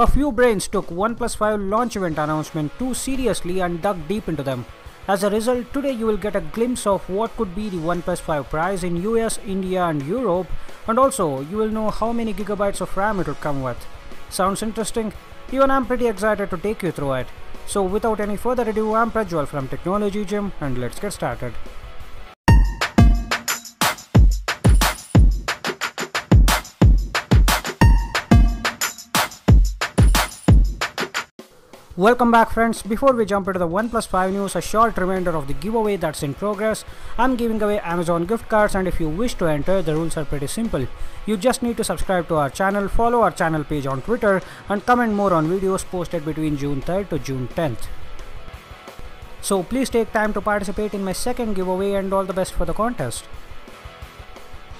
A few brains took OnePlus 5 launch event announcement too seriously and dug deep into them. As a result, today you will get a glimpse of what could be the OnePlus 5 price in US, India and Europe and also you will know how many gigabytes of RAM it will come with. Sounds interesting? Even I'm pretty excited to take you through it. So without any further ado, I'm Prajwal from Technology Gym and let's get started. Welcome back friends, before we jump into the OnePlus 5 news, a short reminder of the giveaway that's in progress. I'm giving away Amazon gift cards and if you wish to enter, the rules are pretty simple. You just need to subscribe to our channel, follow our channel page on Twitter and comment more on videos posted between June 3rd to June 10th. So please take time to participate in my second giveaway and all the best for the contest.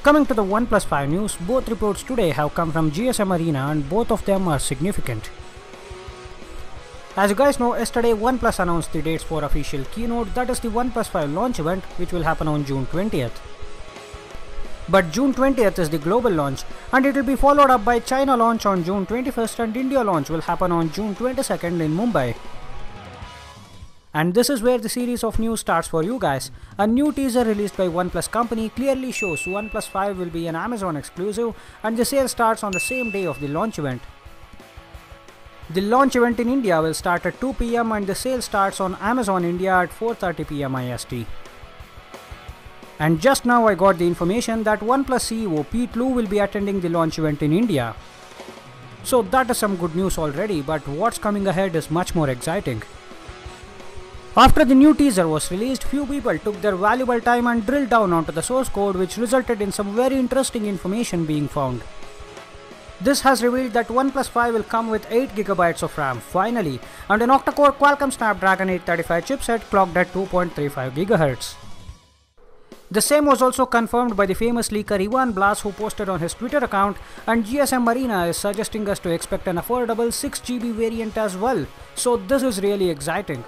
Coming to the OnePlus 5 news, both reports today have come from GSM Arena and both of them are significant. As you guys know, yesterday OnePlus announced the dates for official keynote, that is the OnePlus 5 launch event, which will happen on June 20th. But June 20th is the global launch, and it will be followed up by China launch on June 21st and India launch will happen on June 22nd in Mumbai. And this is where the series of news starts for you guys. A new teaser released by OnePlus company clearly shows OnePlus 5 will be an Amazon exclusive and the sale starts on the same day of the launch event. The launch event in India will start at 2 pm and the sale starts on Amazon India at 4:30 pm IST. And just now I got the information that OnePlus CEO Pete Lau will be attending the launch event in India. So that is some good news already, but what's coming ahead is much more exciting. After the new teaser was released, few people took their valuable time and drilled down onto the source code which resulted in some very interesting information being found. This has revealed that OnePlus 5 will come with 8GB of RAM finally and an octa-core Qualcomm Snapdragon 835 chipset clocked at 2.35 GHz. The same was also confirmed by the famous leaker Evan Blass who posted on his Twitter account and GSM Arena is suggesting us to expect an affordable 6GB variant as well. So this is really exciting.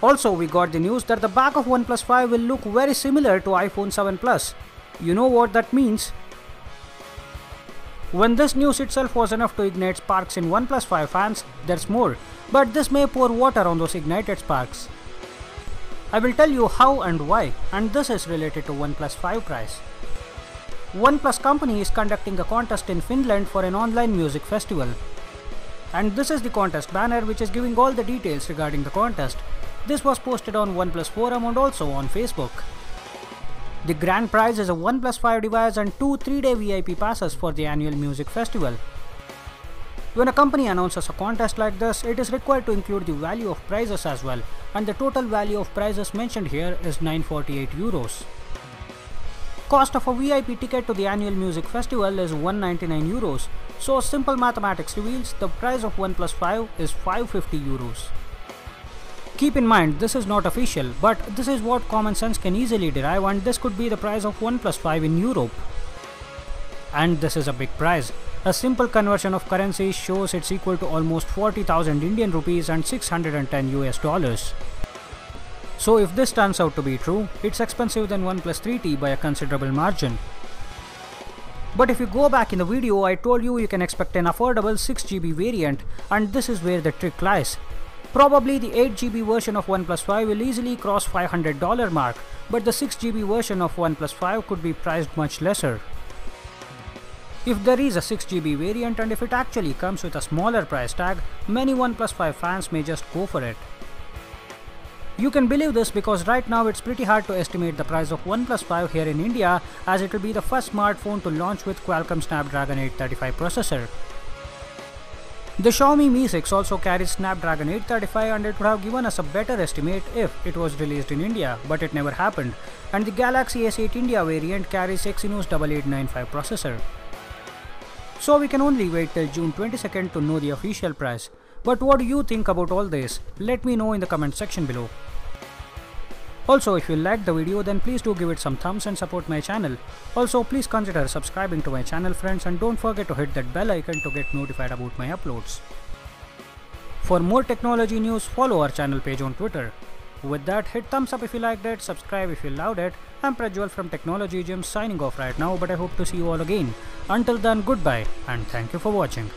Also we got the news that the back of OnePlus 5 will look very similar to iPhone 7 Plus. You know what that means? When this news itself was enough to ignite sparks in OnePlus 5 fans, there's more, but this may pour water on those ignited sparks. I will tell you how and why, and this is related to OnePlus 5 price. OnePlus company is conducting a contest in Finland for an online music festival. And this is the contest banner which is giving all the details regarding the contest. This was posted on OnePlus forum and also on Facebook. The grand prize is a OnePlus 5 device and two 3-day VIP passes for the annual music festival. When a company announces a contest like this, it is required to include the value of prizes as well, and the total value of prizes mentioned here is 948 euros. Cost of a VIP ticket to the annual music festival is 199 euros, so simple mathematics reveals the price of OnePlus 5 is 550 euros. Keep in mind, this is not official, but this is what common sense can easily derive and this could be the price of OnePlus 5 in Europe. And this is a big price. A simple conversion of currency shows it's equal to almost 40,000 Indian rupees and 610 US dollars. So if this turns out to be true, it's expensive than OnePlus 3T by a considerable margin. But if you go back in the video, I told you you can expect an affordable 6GB variant and this is where the trick lies. Probably the 8GB version of OnePlus 5 will easily cross $500 mark, but the 6GB version of OnePlus 5 could be priced much lesser. If there is a 6GB variant and if it actually comes with a smaller price tag, many OnePlus 5 fans may just go for it. You can believe this because right now it's pretty hard to estimate the price of OnePlus 5 here in India as it will be the first smartphone to launch with Qualcomm Snapdragon 835 processor. The Xiaomi Mi 6 also carries Snapdragon 835 and it would have given us a better estimate if it was released in India, but it never happened. And the Galaxy S8 India variant carries Exynos 8895 processor. So we can only wait till June 22nd to know the official price. But what do you think about all this? Let me know in the comment section below. Also, if you liked the video then please do give it some thumbs and support my channel. Also, please consider subscribing to my channel friends and don't forget to hit that bell icon to get notified about my uploads. For more technology news, follow our channel page on Twitter. With that, hit thumbs up if you liked it, subscribe if you loved it. I'm Prajwal from Technology Gym signing off right now but I hope to see you all again. Until then, goodbye and thank you for watching.